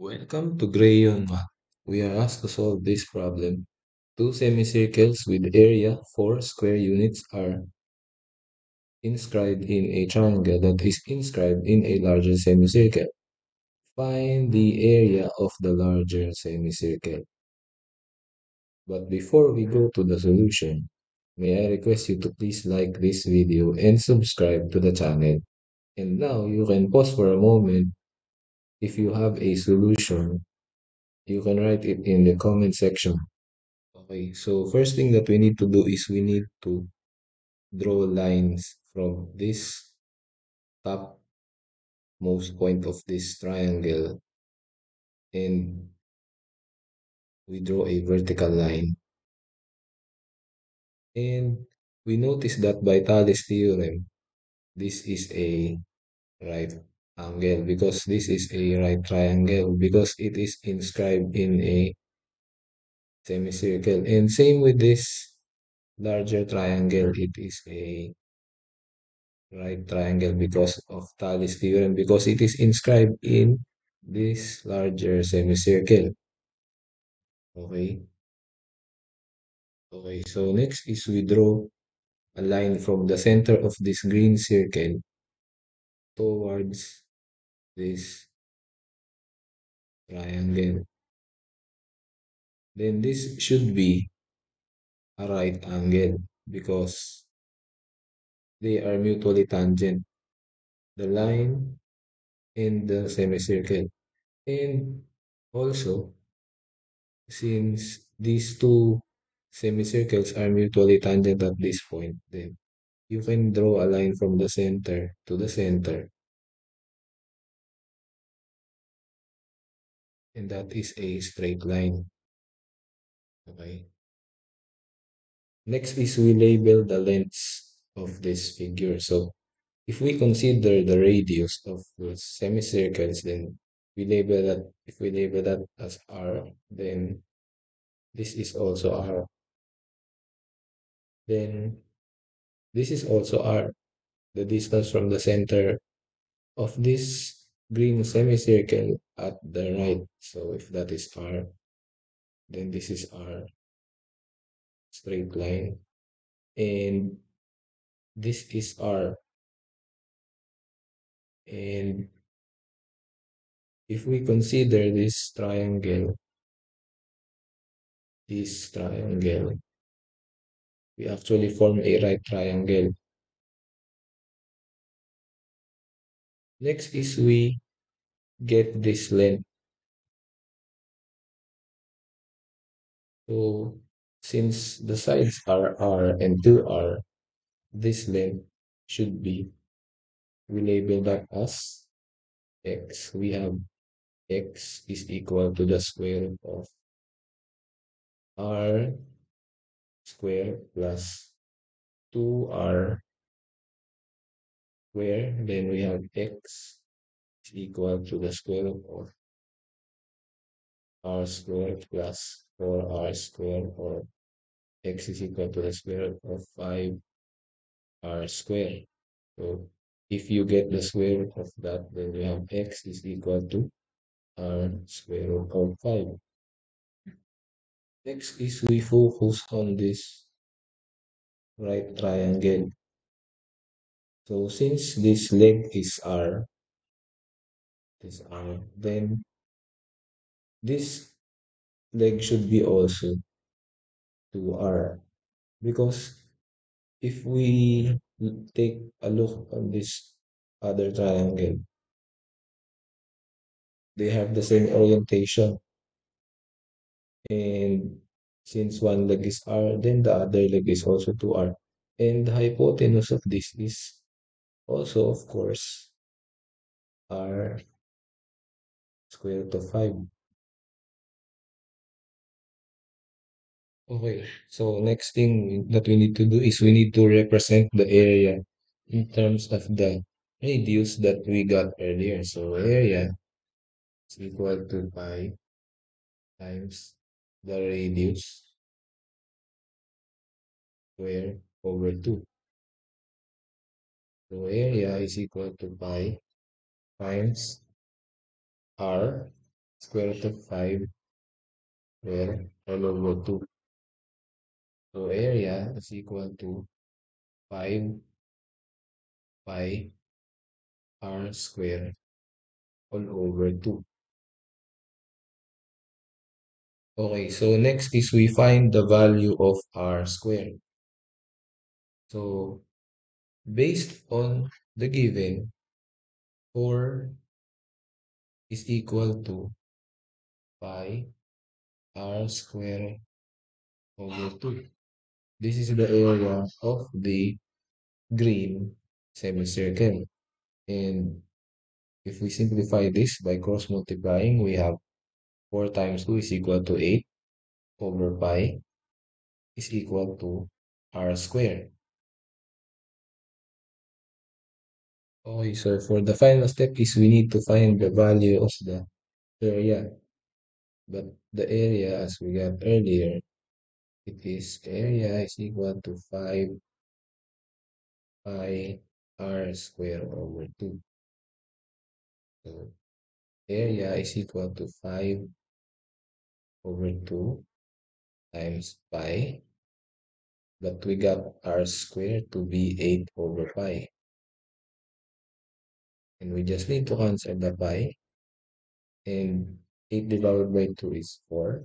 Welcome to GrayYeon Math. We are asked to solve this problem. Two semicircles with area 4 square units are inscribed in a triangle that is inscribed in a larger semicircle. Find the area of the larger semicircle. But before we go to the solution, may I request you to please like this video and subscribe to the channel. And now you can pause for a moment if you have a solution you can write it in the comment section. Okay, so first thing that we need to do is we need to draw lines from this top most point of this triangle and we draw a vertical line. And we notice that by Thales theorem, this is a right angle because this is a right triangle because it is inscribed in a semicircle. And same with this larger triangle, it is a right triangle because of Thales theorem because it is inscribed in this larger semicircle. Okay. Okay, so next is we draw a line from the center of this green circle towards this triangle. Then this should be a right angle because they are mutually tangent. The line and the semicircle. And also, since these two semicircles are mutually tangent at this point, then you can draw a line from the center to the center. And that is a straight line. Okay. Next is we label the lengths of this figure. So if we consider the radius of the semicircles, then we label that, if we label that as r, then this is also r. Then this is also r, the distance from the center of this green semicircle at the right. So if that is r, then this is r straight line. And this is r. And if we consider this triangle, this triangle, we actually form a right triangle. Next is we get this length. So since the sides are r and 2r, this length should be, we label that as x. We have x is equal to the square root of r square plus 2r square. Then we have x is equal to the square of r squared plus 4r squared or x is equal to the square of 5r squared. So if you get the square root of that, then you have x is equal to r square root of 5. Next is we focus on this right triangle. So since this leg is r, this r, then this leg should be also 2r because if we take a look on this other triangle, they have the same orientation. And since one leg is r, then the other leg is also 2r. And the hypotenuse of this is also, of course, r square root of 5. Okay, so next thing that we need to do is we need to represent the area in terms of the radius that we got earlier. So area is equal to pi times the radius square over 2. So area is equal to pi times r square root of 5 square all over 2. So area is equal to 5 pi r square all over 2. Okay, so next is we find the value of r squared. So based on the given, 4 is equal to pi r square over 2. This is the area of the green semicircle. And if we simplify this by cross multiplying, we have 4 times 2 is equal to 8 over pi is equal to r squared. Okay, so for the final step is we need to find the value of the area. But the area as we got earlier, it is area is equal to 5 pi r square over 2. So area is equal to 5 over 2 times pi. But we got r square to be 8 over pi. And we just need to cancel the pi. And 8 divided by 2 is 4.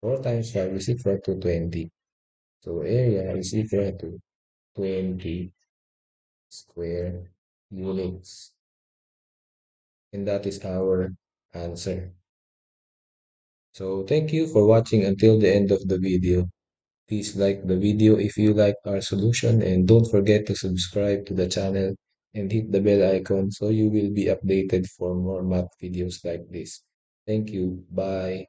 4 times 5 is equal to 20. So area is equal to 20 square units. And that is our answer. So thank you for watching until the end of the video. Please like the video if you like our solution and don't forget to subscribe to the channel and hit the bell icon so you will be updated for more math videos like this. Thank you. Bye.